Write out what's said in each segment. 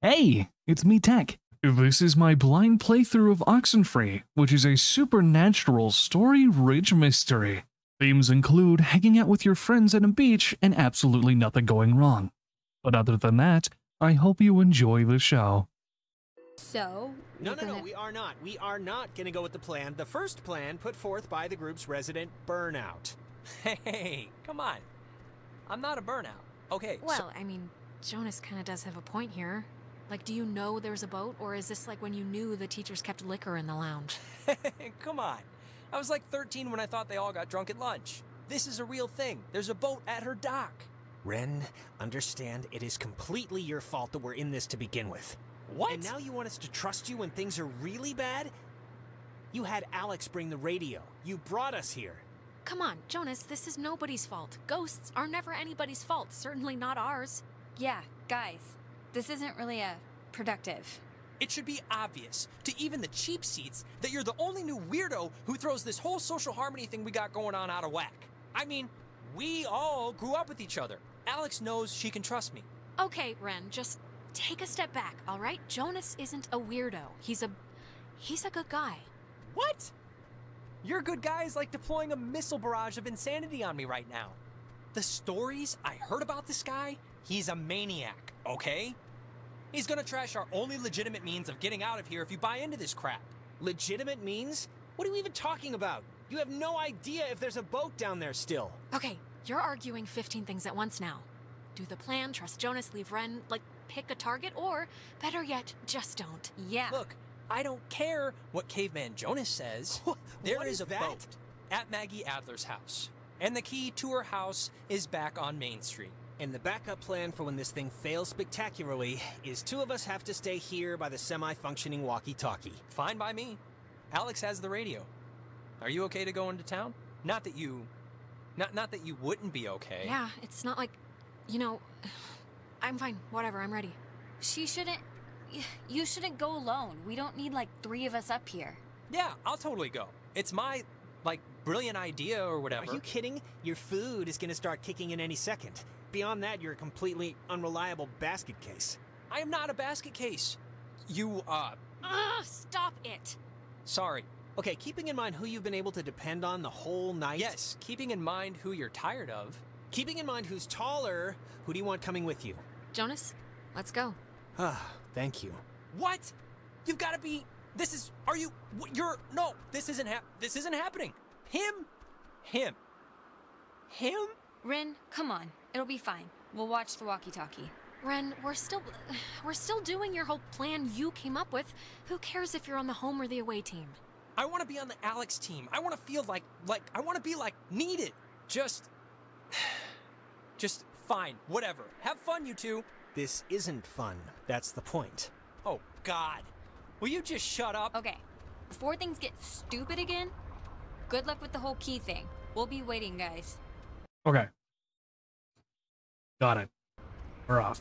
Hey, it's me, Tech. This is my blind playthrough of Oxenfree, which is a supernatural, story-rich mystery. Themes include hanging out with your friends at a beach and absolutely nothing going wrong. But other than that, I hope you enjoy the show. So, No, no, no, we are not. We are not going to go with the plan. The first plan put forth by the group's resident Burnout. Hey, come on. I'm not a burnout. Okay. Well, I mean, Jonas kind of does have a point here. Like, do you know there's a boat, or is this like when you knew the teachers kept liquor in the lounge? come on. I was like 13 when I thought they all got drunk at lunch. This is a real thing. There's a boat at her dock. Ren, understand it is completely your fault that we're in this to begin with. What? And now you want us to trust you when things are really bad? You had Alex bring the radio. You brought us here. Come on, Jonas, this is nobody's fault. Ghosts are never anybody's fault, certainly not ours. Yeah, guys, this isn't really a productive. It should be obvious to even the cheap seats that you're the only new weirdo who throws this whole social harmony thing we got going on out of whack. I mean, we all grew up with each other. Alex knows she can trust me. Okay, Ren, just take a step back, all right? Jonas isn't a weirdo. He's a. He's a good guy. What? Your good guy is like deploying a missile barrage of insanity on me right now. The stories I heard about this guy, he's a maniac, okay? He's gonna trash our only legitimate means of getting out of here if you buy into this crap. Legitimate means? What are you even talking about? You have no idea if there's a boat down there still. Okay, you're arguing 15 things at once now. Do the plan, trust Jonas, leave Ren, like, pick a target, or, better yet, just don't. Yeah. Look, I don't care what Caveman Jonas says. There is is a that? boat at Maggie Adler's house, and the key to her house is back on Main Street. And the backup plan for when this thing fails spectacularly is two of us have to stay here by the semi functioning walkie talkie. Fine by me. Alex has the radio. Are you okay to go into town? Not that you not not that you wouldn't be okay. Yeah, it's not like. You know. I'm fine, whatever, I'm ready. She shouldn't. You shouldn't go alone. We don't need like three of us up here. Yeah, I'll totally go. It's my like brilliant idea or whatever. Are you kidding? Your food is going to start kicking in any second. Beyond that, you're a completely unreliable basket case. I am not a basket case. You uh Ugh, stop it! sorry. Okay, keeping in mind who you've been able to depend on the whole night. Yes, keeping in mind who you're tired of. Keeping in mind who's taller, who do you want coming with you? Jonas, let's go. Ah, thank you. What? You've got to be. This is. Are you? wh- You're. No. This isn't. hap. this isn't happening. Him. Him. Him. Ren, come on. It'll be fine. We'll watch the walkie-talkie. Ren, we're still. We're still doing your whole plan you came up with. Who cares if you're on the home or the away team? I want to be on the Alex team. I want to feel like like I want to be like needed. Just. Just fine. Whatever. Have fun, you two. This isn't fun. That's the point. Oh God. Will you just shut up? Okay, before things get stupid again, good luck with the whole key thing. We'll be waiting, guys. Okay. Got it. We're off.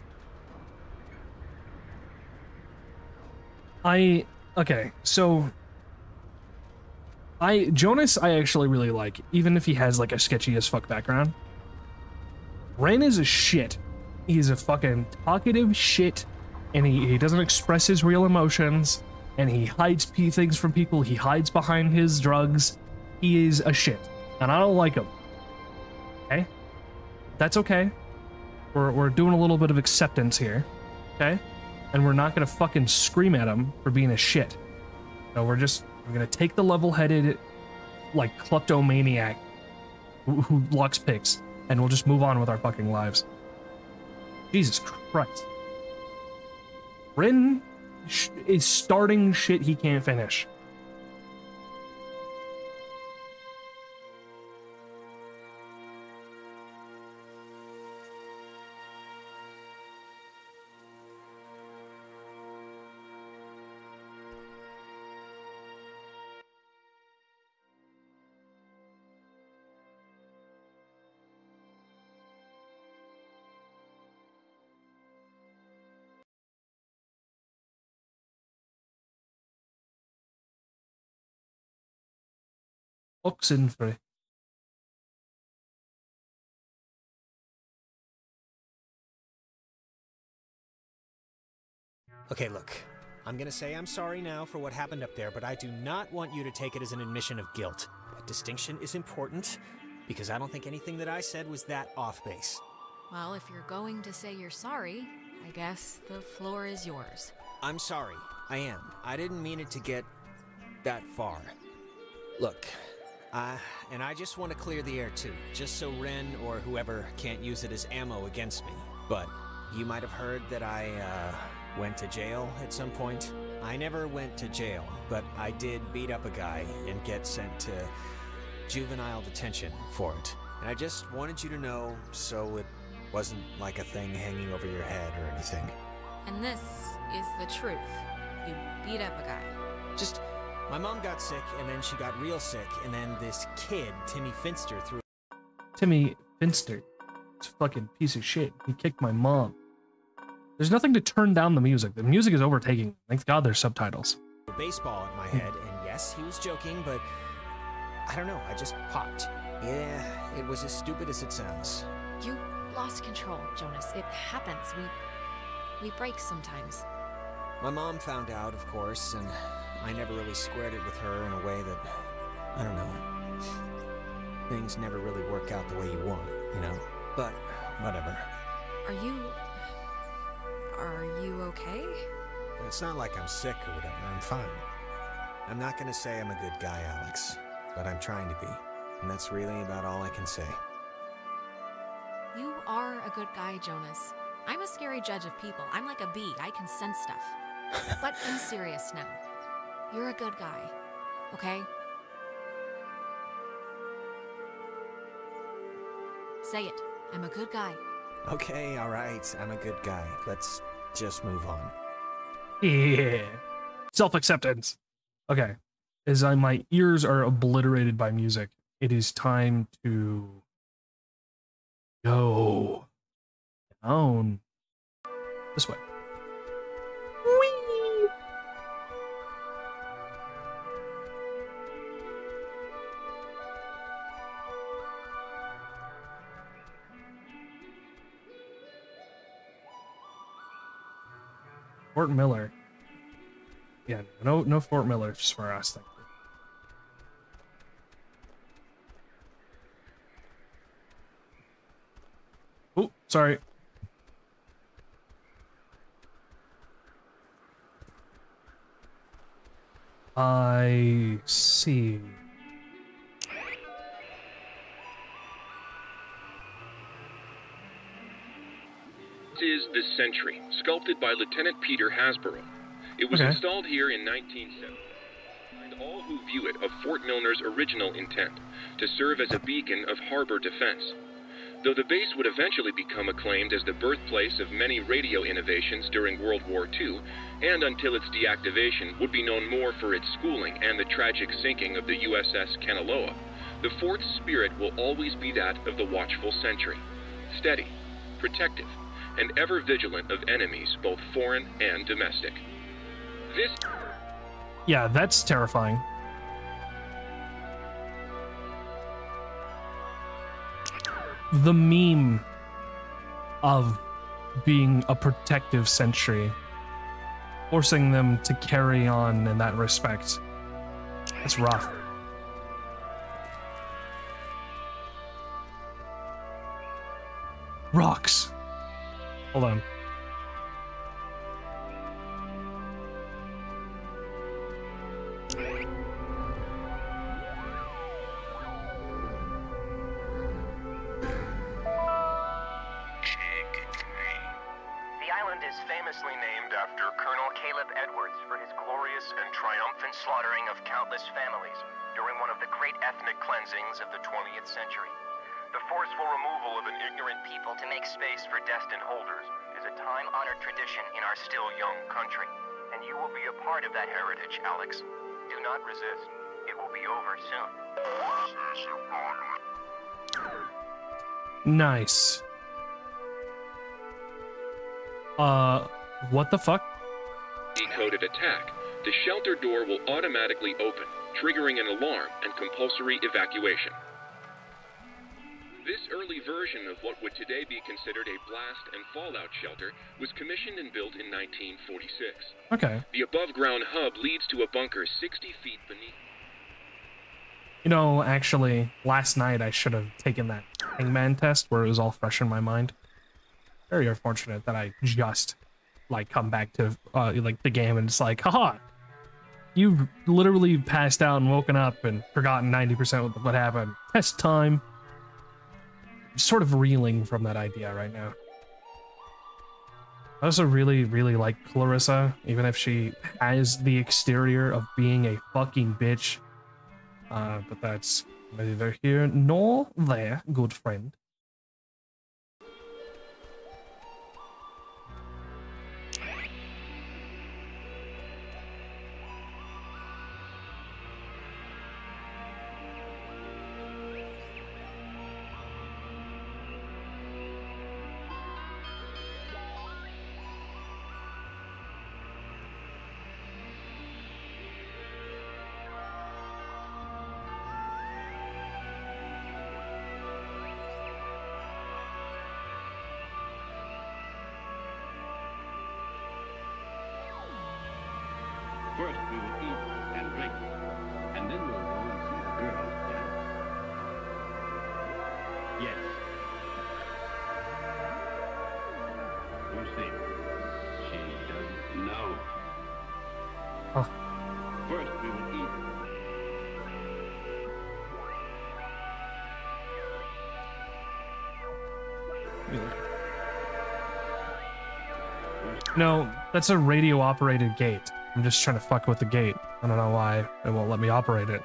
I okay, so I Jonas I actually really like, even if he has like a sketchy as fuck background. Ren is a shit. He's a fucking talkative shit, and he, he doesn't express his real emotions, and he hides p things from people. He hides behind his drugs. He is a shit, and I don't like him. Okay, that's okay. We're we're doing a little bit of acceptance here, okay? And we're not gonna fucking scream at him for being a shit. No, we're just we're gonna take the level-headed, like kleptomaniac who, who locks picks, and we'll just move on with our fucking lives. Jesus Christ. Rin is starting shit he can't finish. Oxenfree. Okay, look. I'm gonna say I'm sorry now for what happened up there, but I do not want you to take it as an admission of guilt. That distinction is important because I don't think anything that I said was that off base. Well, if you're going to say you're sorry, I guess the floor is yours. I'm sorry. I am. I didn't mean it to get that far. Look, uh, and I just want to clear the air too, just so Ren or whoever can't use it as ammo against me. But you might have heard that I, uh, went to jail at some point. I never went to jail, but I did beat up a guy and get sent to juvenile detention for it. And I just wanted you to know so it wasn't like a thing hanging over your head or anything. And this is the truth. You beat up a guy. Just, my mom got sick, and then she got real sick, and then this kid, Timmy Finster, threw Timmy Finster. It's a fucking piece of shit. He kicked my mom. There's nothing to turn down the music. The music is overtaking. Thank God there's subtitles. baseball at my head, and yes, he was joking, but I don't know, I just popped. Yeah, it was as stupid as it sounds. You lost control, Jonas. It happens. We we break sometimes. My mom found out, of course, and I never really squared it with her in a way that, I don't know, things never really work out the way you want, you know? But, whatever. Are you Are you okay? It's not like I'm sick or whatever, I'm fine. I'm not gonna say I'm a good guy, Alex, but I'm trying to be. And that's really about all I can say. You are a good guy, Jonas. I'm a scary judge of people. I'm like a bee. I can sense stuff. but I'm serious now. You're a good guy. Okay? Say it. I'm a good guy. Okay, alright, I'm a good guy. Let's just move on. Yeah. Self acceptance. Okay. As I, my ears are obliterated by music, it is time to go down this way. Fort Milner. Yeah, no, no Fort Milner just for us. Thank you. Oh, sorry. I see. This century, sculpted by Lieutenant Peter Hasborough. It was Okay. installed here in 1970. And all who view it of Fort Milner's original intent, to serve as a beacon of harbor defense. Though the base would eventually become acclaimed as the birthplace of many radio innovations during World War II, and until its deactivation would be known more for its schooling and the tragic sinking of the USS Kanaloa, the fort's spirit will always be that of the watchful sentry. Steady, protective, and ever vigilant of enemies both foreign and domestic. This Yeah, that's terrifying. The meme of being a protective sentry, forcing them to carry on in that respect. It's rough. Rocks. Hold on. The island is famously named after Colonel Caleb Edwards for his glorious and triumphant slaughtering of countless families during one of the great ethnic cleansings of the 20th century. The forceful removal of an ignorant people to make space for destined holders is a time-honored tradition in our still young country. And you will be a part of that heritage, Alex. Do not resist. It will be over soon. Nice. Uh, what the fuck? decoded attack, the shelter door will automatically open, triggering an alarm and compulsory evacuation. Version of what would today be considered a blast and fallout shelter was commissioned and built in 1946. Okay. The above ground hub leads to a bunker 60 feet beneath. You know, actually, last night I should have taken that Hangman test where it was all fresh in my mind. Very unfortunate that I just like come back to uh, like the game and it's like, haha, you literally passed out and woken up and forgotten 90% of what happened. Test time. Sort of reeling from that idea right now. I also really, really like Clarissa, even if she has the exterior of being a fucking bitch. Uh, but that's neither here nor there, good friend. Huh. First, we eat. No, that's a radio operated gate. I'm just trying to fuck with the gate. I don't know why it won't let me operate it.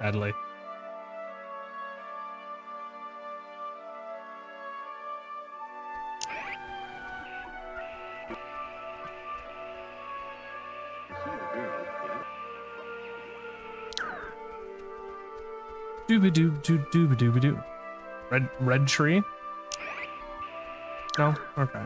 Badly. Yeah? Dooby doo doo dooby dooby doo. Red red tree? No? Okay.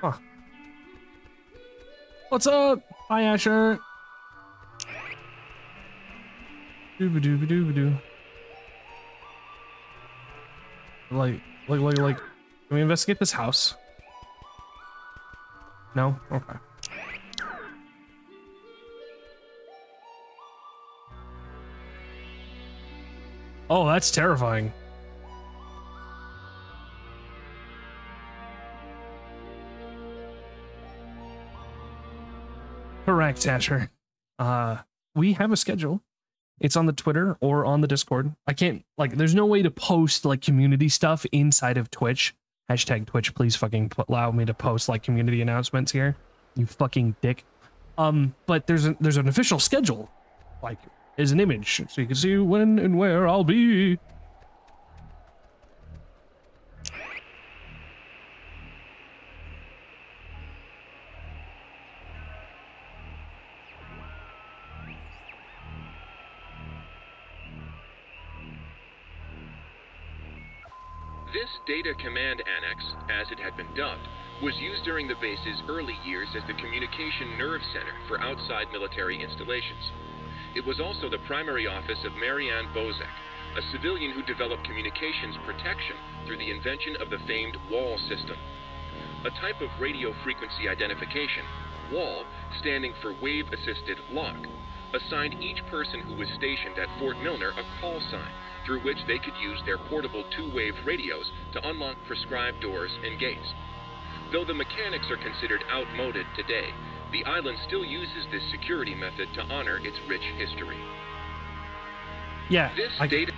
Huh. What's up? Hi Asher. Dooby dooby dooby doo. Like, like, like, like, can we investigate this house? No? Okay. Oh, that's terrifying. Correct, Asher. Uh, we have a schedule. It's on the Twitter or on the Discord. I can't like. There's no way to post like community stuff inside of Twitch. Hashtag Twitch. Please fucking allow me to post like community announcements here. You fucking dick. Um, but there's a, there's an official schedule, like is an image, so you can see when and where I'll be. Command Annex, as it had been dubbed, was used during the base's early years as the communication nerve center for outside military installations. It was also the primary office of Marianne Bozek, a civilian who developed communications protection through the invention of the famed WALL system. A type of radio frequency identification, WALL, standing for Wave Assisted Lock, assigned each person who was stationed at Fort Milner a call sign through which they could use their portable two-wave radios to unlock prescribed doors and gates. Though the mechanics are considered outmoded today, the island still uses this security method to honor its rich history. Yeah, This I, data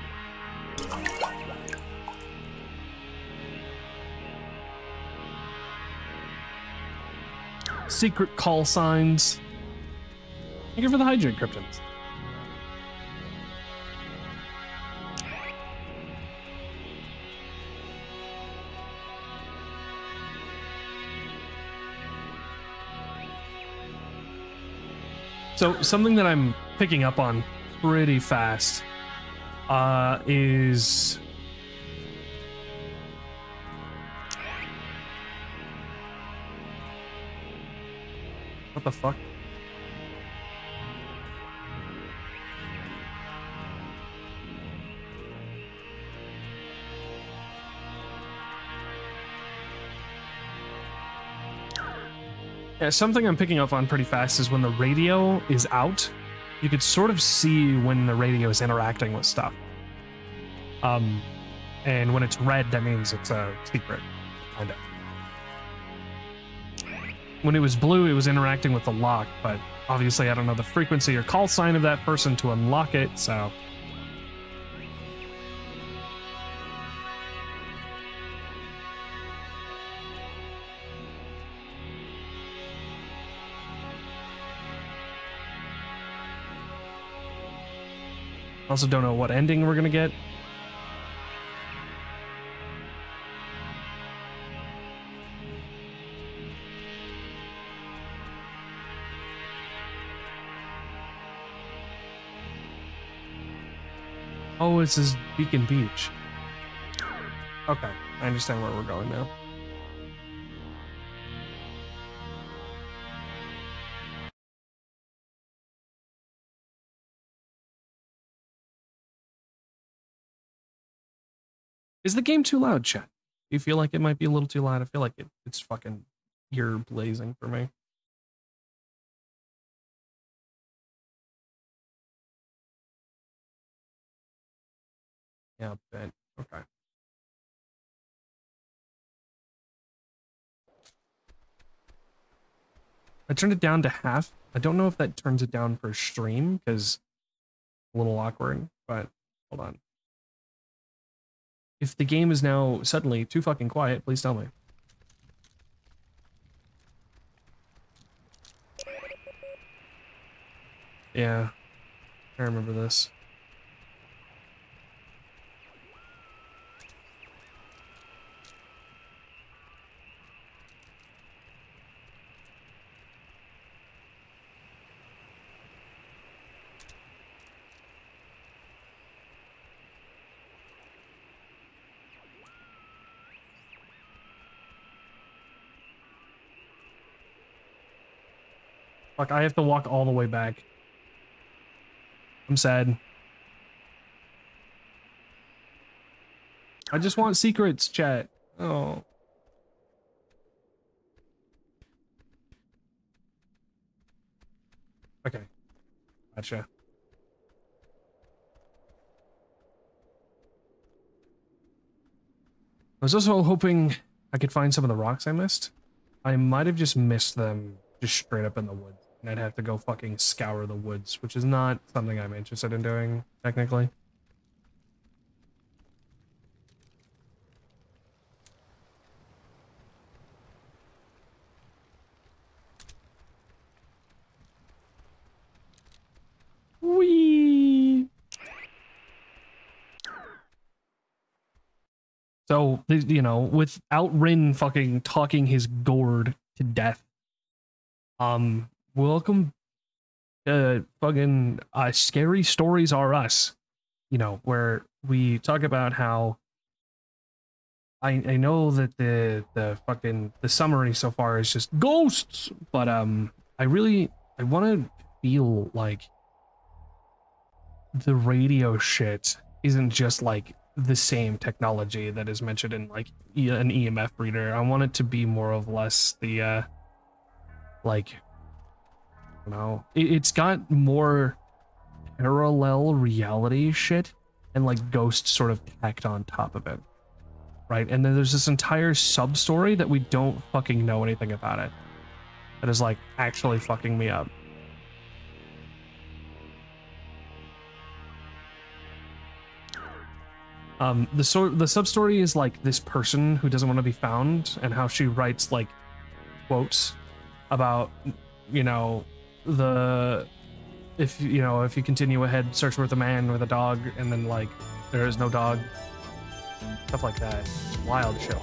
secret call signs. Thank you for the hydrate, Kryptons. So something that I'm picking up on pretty fast uh, is what the fuck? Yeah, something I'm picking up on pretty fast is when the radio is out, you could sort of see when the radio is interacting with stuff. Um, and when it's red, that means it's a secret, kind of. When it was blue, it was interacting with the lock, but obviously I don't know the frequency or call sign of that person to unlock it, so. Also don't know what ending we're gonna get. Oh, this Beacon Beach. Okay, I understand where we're going now. Is the game too loud, chat? Do you feel like it might be a little too loud? I feel like it, it's fucking ear blazing for me. Yeah, bet. Okay. I turned it down to half. I don't know if that turns it down for stream because a little awkward, but hold on. If the game is now suddenly too fucking quiet, please tell me. Yeah, I remember this. Fuck, I have to walk all the way back. I'm sad. I just want secrets, chat. Oh. Okay. Gotcha. I was also hoping I could find some of the rocks I missed. I might have just missed them just straight up in the woods. And I'd have to go fucking scour the woods, which is not something I'm interested in doing, technically. So, you know, without Rin fucking talking his gourd to death, um, welcome to fucking uh, Scary Stories Are Us, you know, where we talk about how I, I know that the the fucking the summary so far is just ghosts, but um I really I want to feel like the radio shit isn't just like the same technology that is mentioned in like an EMF reader. I want it to be more of less the uh like know. It, it's got more parallel reality shit and like ghosts sort of tacked on top of it. Right? And then there's this entire sub story that we don't fucking know anything about it. That is like actually fucking me up. Um, the sort the sub story is like this person who doesn't want to be found and how she writes like quotes about you know the if you know if you continue ahead, search for the man with a dog, and then like there is no dog, stuff like that. It's wild shit.